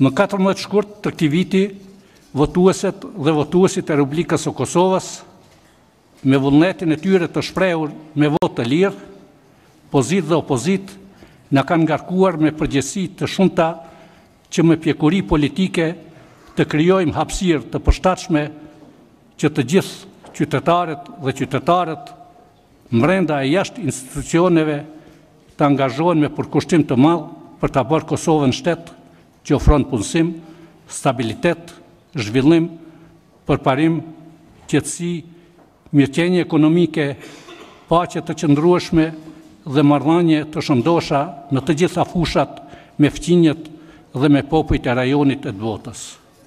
Më katërmbëdhjetë shkurt të këtij viti, votueset dhe votuesit e Republikës së Kosovës, me vullnetin e tyre të shprehur me votë të lirë, pozitë dhe opozitë, na kanë ngarkuar me përgjegjësi të shumta që me pjekuri politike të krijojmë hapësirë të përshtatshme që të gjithë qytetaret dhe qytetarët brenda e jashtë institucioneve të angazhohen me përkushtim të madh për ta bërë Kosovën shtet që ofron punësim, stabilitet, zhvillim, përparim, qetësi, mirëqenie ekonomike, paqe të qëndrueshme dhe marrëdhënie të shëndosha në të gjitha fushat me fqinjët dhe me popujt e rajonit e të botës.